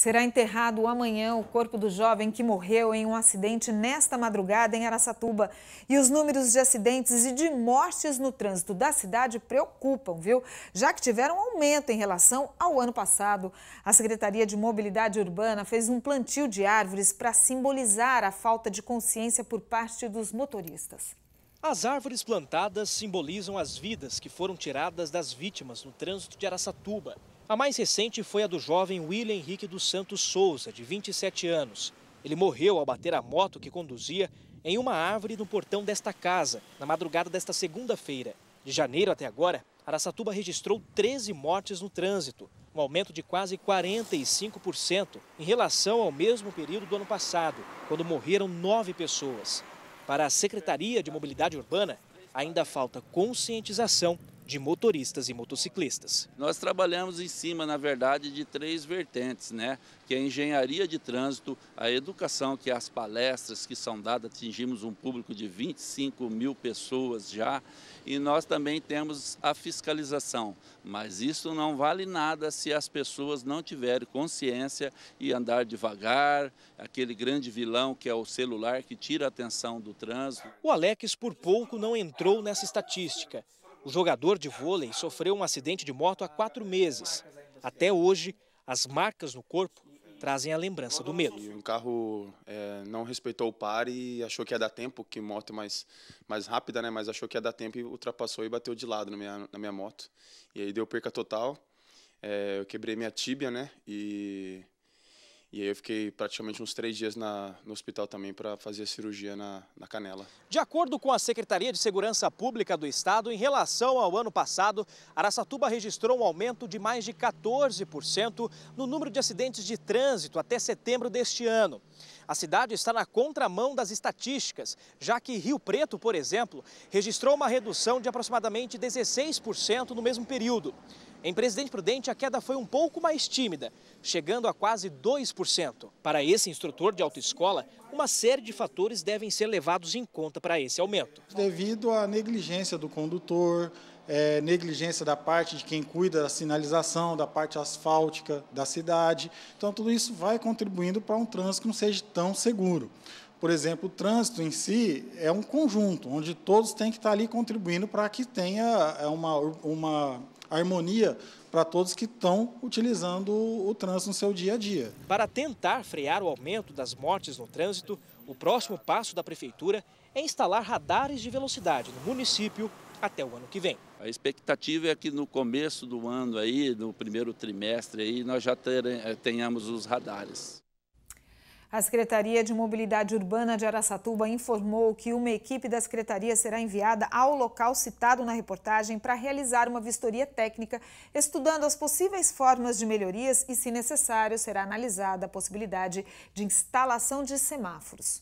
Será enterrado amanhã o corpo do jovem que morreu em um acidente nesta madrugada em Araçatuba. E os números de acidentes e de mortes no trânsito da cidade preocupam, viu? Já que tiveram aumento em relação ao ano passado. A Secretaria de Mobilidade Urbana fez um plantio de árvores para simbolizar a falta de consciência por parte dos motoristas. As árvores plantadas simbolizam as vidas que foram tiradas das vítimas no trânsito de Araçatuba. A mais recente foi a do jovem William Henrique dos Santos Souza, de 27 anos. Ele morreu ao bater a moto que conduzia em uma árvore no portão desta casa, na madrugada desta segunda-feira. De janeiro até agora, Araçatuba registrou 13 mortes no trânsito, um aumento de quase 45% em relação ao mesmo período do ano passado, quando morreram nove pessoas. Para a Secretaria de Mobilidade Urbana, ainda falta conscientização de motoristas e motociclistas. Nós trabalhamos em cima, na verdade, de três vertentes, né? Que é a engenharia de trânsito, a educação, que é as palestras que são dadas, atingimos um público de 25 mil pessoas já, e nós também temos a fiscalização. Mas isso não vale nada se as pessoas não tiverem consciência e andar devagar, aquele grande vilão que é o celular que tira a atenção do trânsito. O Alex por pouco não entrou nessa estatística. O jogador de vôlei sofreu um acidente de moto há quatro meses. Até hoje, as marcas no corpo trazem a lembrança do medo. um carro é, não respeitou o par e achou que ia dar tempo, que moto é mais, mais rápida, né? Mas achou que ia dar tempo e ultrapassou e bateu de lado na minha, na minha moto. E aí deu perca total. É, eu quebrei minha tíbia, né? E e aí eu fiquei praticamente uns três dias na, no hospital também para fazer a cirurgia na, na canela. De acordo com a Secretaria de Segurança Pública do Estado, em relação ao ano passado, Araçatuba registrou um aumento de mais de 14% no número de acidentes de trânsito até setembro deste ano. A cidade está na contramão das estatísticas, já que Rio Preto, por exemplo, registrou uma redução de aproximadamente 16% no mesmo período. Em Presidente Prudente, a queda foi um pouco mais tímida, chegando a quase 2%. Para esse instrutor de autoescola, uma série de fatores devem ser levados em conta para esse aumento. Devido à negligência do condutor, é, negligência da parte de quem cuida da sinalização, da parte asfáltica da cidade. Então, tudo isso vai contribuindo para um trânsito que não seja tão seguro. Por exemplo, o trânsito em si é um conjunto, onde todos têm que estar ali contribuindo para que tenha é, uma, uma harmonia para todos que estão utilizando o trânsito no seu dia a dia. Para tentar frear o aumento das mortes no trânsito, o próximo passo da Prefeitura é instalar radares de velocidade no município até o ano que vem. A expectativa é que no começo do ano, aí, no primeiro trimestre, aí, nós já tenhamos os radares. A Secretaria de Mobilidade Urbana de Araçatuba informou que uma equipe da Secretaria será enviada ao local citado na reportagem para realizar uma vistoria técnica, estudando as possíveis formas de melhorias e, se necessário, será analisada a possibilidade de instalação de semáforos.